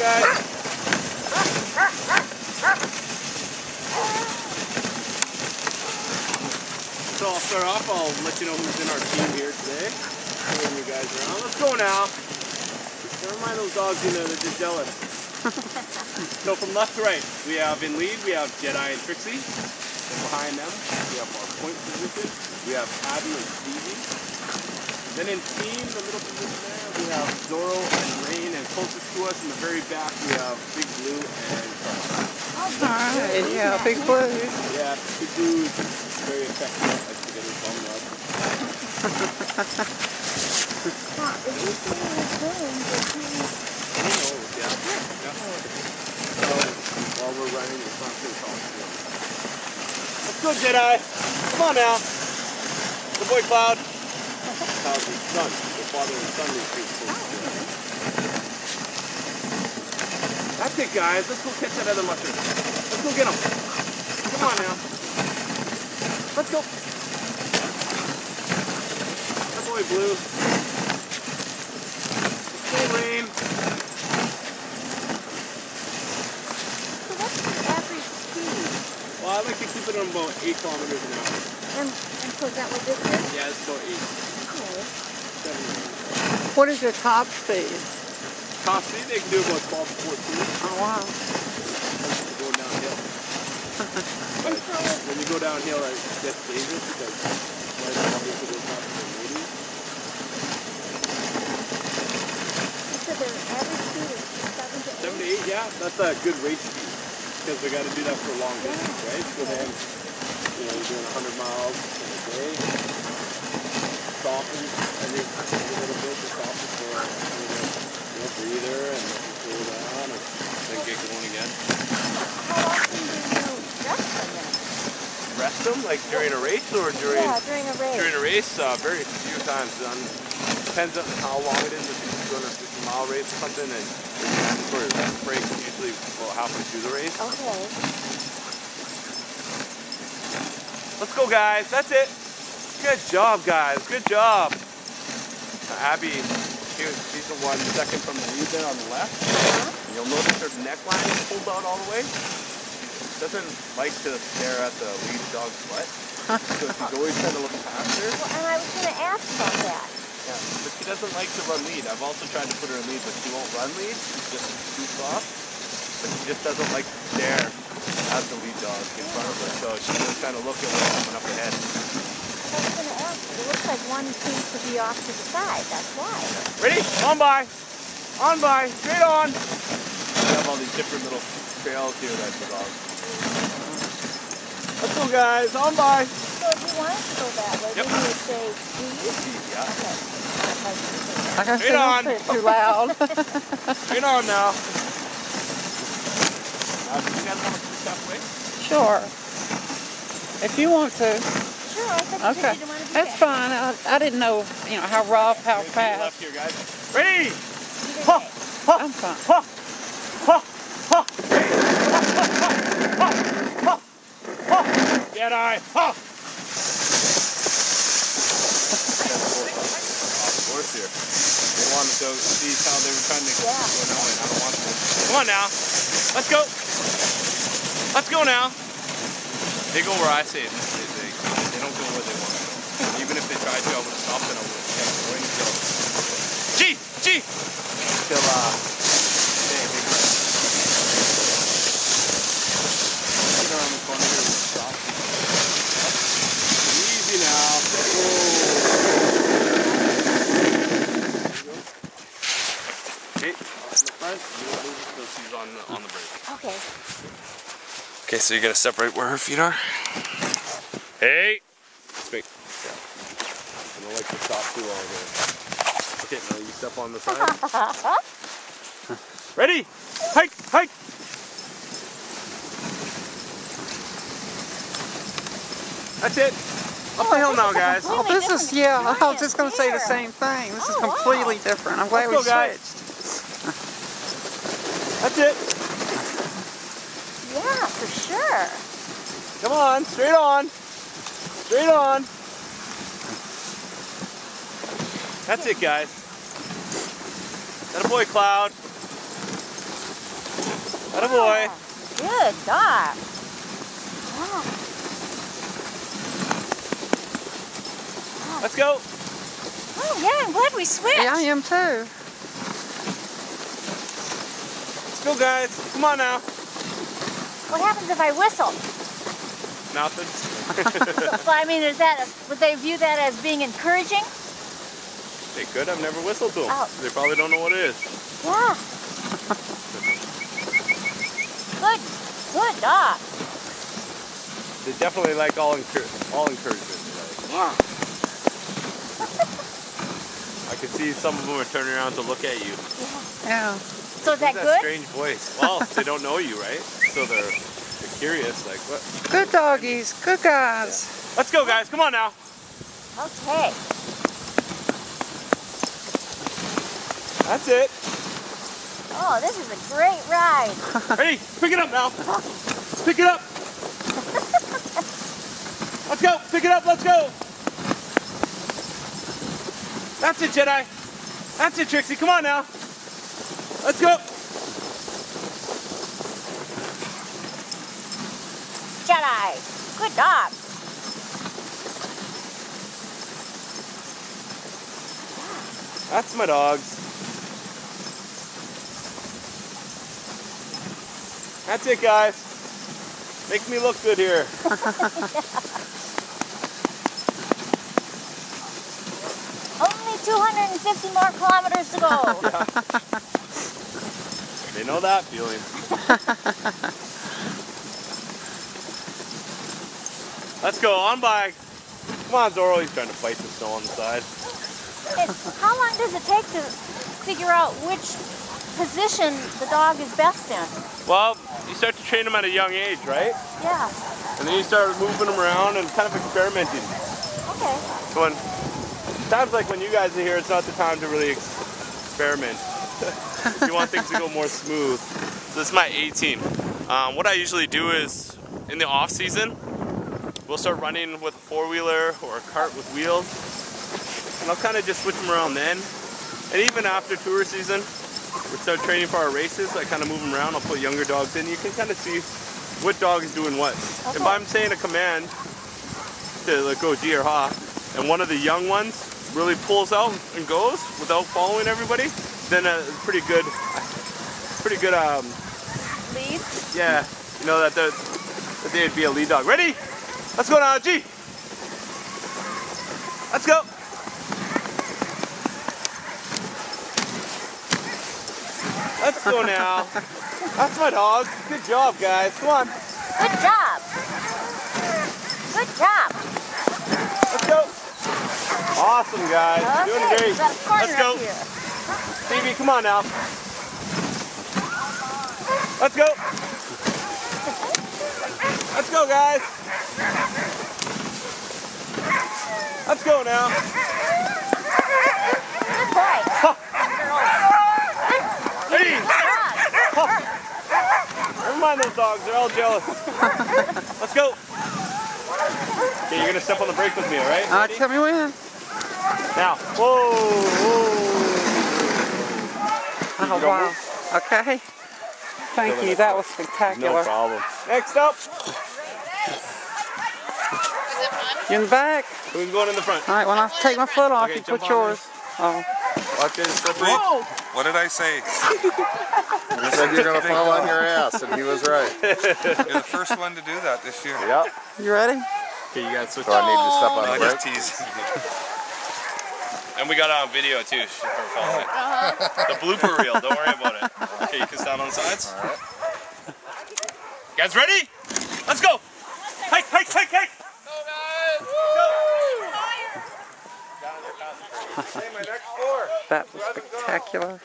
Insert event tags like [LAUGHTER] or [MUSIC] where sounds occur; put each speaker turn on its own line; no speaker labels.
guys. So I'll start off, I'll let you know who's in our team here today. Showing you guys around. Let's go now. Never mind those dogs in there, they're just jealous. [LAUGHS] so from left to right, we have in lead, we have Jedi and Trixie. And behind them, we have our point position. We have Abby and Stevie. Then in team, the middle position there, we have Zorro and Rain. And closest to us in the very back, we have Big Blue and Charlie.
Alright, yeah, Big Blue.
Yeah, Big Blue is very effective. I like to get his bum rub.
Now, is he saying his room, is he...
He knows, yeah. yeah. So, while we're running, it's not too talk to. Let's go, Jedi. Come on now. The boy Cloud. Cloud's his son. The father and son his That's it, guys. Let's go catch that other mushroom. Let's go get him. Come on now. Let's go. That boy Blue. Go, Rain.
So what's the average speed?
Well, I like to keep it on about 8 kilometers an hour.
And, and so is that what this is?
Yeah, it's about 8.
Okay.
7.
What is your top speed?
Top speed, they can do about 12 to 14.
Oh, wow.
Going downhill. When you go downhill, it gets dangerous because right now obviously goes up to the lady.
you said their average speed seven to eight?
7 to 8, yeah, that's a good race speed. Because we got to do that for a long distance, right? So then, you know, you're doing 100 miles in a day. Soften every, every little bit, just soften for a little you know, breather and cool down and then get going again.
How often do you rest from that?
Them, like during a race or during
Yeah, during a race.
during a race? Uh, very few times. Um, depends on how long it is. If it's a 250 mile race or something, and it's mandatory break usually well, halfway through the race.
Okay.
Let's go, guys. That's it. Good job, guys. Good job. Uh, Abby, she was, she's the one second from the lead there on the left. And you'll notice her neckline is pulled out all the way. Doesn't like to stare at the lead dog's butt. so [LAUGHS] she's always trying to look past her.
Well, and I was going to ask about that.
Yeah, but she doesn't like to run lead. I've also tried to put her in lead, but she won't run lead. She's just too soft. But she just doesn't like to stare at the lead dog in front of her. So she's just kind of look at what's coming up ahead.
I was going to ask. It looks like one seems to be off to the side. That's why.
Ready? On by. On by. Straight on. We have all these different little trails here that the dogs. Let's go, guys. On by.
So if you wanted to go that way,
Yep.
then you would say please.
Yeah.
Okay.
I can
Straight on.
say it too loud. [LAUGHS]
Straight on now. Uh, do you guys want to push halfway?
sure. If you want to.
Sure, I thought you
Okay.
said you didn't want to do
That's
that.
fine. I, I didn't know, you know, how rough, how
Okay, to your left
fast.
here, guys. Ready?
Either
Ha!
way.
Ha!
I'm fine.
Ha! Ha! Ha! Ha! Ha! Ha! Jedi! Ha! Of here. They wanted to see how they were trying to
Yeah.
go now, and I don't want to. Come on now. Let's go. Let's go now. They go where I say it. They, they, they don't go where they want to go. Even if they tried to, I would have stopped and I would have kept going until. Gee! Gee! Till, uh, they, they Get around the corner here, we'll stop. Easy now. Okay, off in the front. You don't move until she's on the, on the.
Okay.
Okay, so you're gonna step right where her feet are. Hey! That's me. Yeah. I don't like to stop too long here. Okay, now you step on the [LAUGHS] side. Ready? Hike! Hike! That's it. Oh, Up the hill now, guys.
Oh, this is, yeah, I was just going to say the same thing. This is
Oh, wow.
completely different. I'm glad we
Let's go, guys.
Switched.
That's it.
Yeah, for sure.
Come on, straight on. Straight on. That's it, guys. That a boy, Cloud. That a boy.
Good job. Wow. Wow,
Let's go.
Oh, yeah, I'm glad we switched.
Yeah, I am too.
Let's go, guys. Come on now.
What happens if I whistle?
Nothing. [LAUGHS] [LAUGHS]
well, I mean, is that, would they view that as being encouraging?
they could. I've never whistled to them.
Oh.
They probably don't know what it is.
Yeah. good, good dog.
They definitely like all encour- all encouragement. Like,
Yeah. [LAUGHS]
I can see some of them are turning around to look at you.
Yeah. Yeah.
So is that
Who's
good?
strange voice. Well, they don't know you, right? So they're, they're curious. Like, what?
Good doggies. Good guys.
Let's go, guys. Come on now.
Okay.
That's it.
Oh, this is a great ride. [LAUGHS] [LAUGHS]
Ready? Pick it up now. Pick it up. Let's go. Pick it up. Let's go. That's it, Jedi. That's it, Trixie. Come on now. Let's go.
Jedi. Good dog.
That's my dogs. That's it, guys. Make me look good here. [LAUGHS]
Only 250 more kilometers to go. [LAUGHS]
They know that feeling. [LAUGHS] Let's go on by. Come on, Zorro. He's trying to fight the snow on the side.
It- how long does it take to figure out which position the dog is best in?
Well, you start to train them at a young age, right?
Yeah.
And then you start moving them around and kind of experimenting.
Okay.
Going. Times like when you guys are here, it's not the time to really experiment. [LAUGHS] if [LAUGHS] you want things to go more smooth. So this is my 18. Um, what I usually do is in the off season, we'll start running with a four wheeler or a cart with wheels, and I'll kind of just switch them around then. And even after tour season, we start training for our races. I kind of move them around. I'll put younger dogs in. You can kind of see what dog is doing what. If I'm saying a command to like go Gee or Ha, and one of the young ones really pulls out and goes without following everybody, then a pretty good, pretty good, um,
Lead.
yeah, you know that the, that they'd be a lead dog. Ready? Let's go now, Gee. Let's go. Let's go now. That's my dog. Good job, guys. Come on.
Good job. Good job.
Let's go. Awesome, guys. You're Doing great.
we've got a corner
Let's go. Stevie, come on now. Let's go. Let's go, guys. Let's go now. Ready?
Good dog.
Never mind those dogs. They're all jealous. Let's go. Okay, you're gonna step on the brake with me, all right?
Uh, tell me when.
Now. Whoa, whoa.
Oh,
don't
wow.
move.
Okay. Thank
Feeling
you. That was spectacular.
No
spectacular.
problem. Next up.
You in the back?
Who's going in the front?
All right, when I take my foot off,
Okay,
you put yours. Oh.
Watch it. Slippery.
Whoa. What did I say?
You said you're gonna fall on your ass, and he was right. [LAUGHS]
You're the first one to do that this year.
Yep.
You ready?
Okay, you guys switch.
So I need to step on
No,
the
just
brake. [LAUGHS]
teasing.
And we got it on video too. She can follow it. The blooper reel. Don't worry about it. Okay, you can stand on the sides.
All right.
You guys ready? Let's go. Hike, hike, hike, hike.
Hey, my next four.
That was spectacular.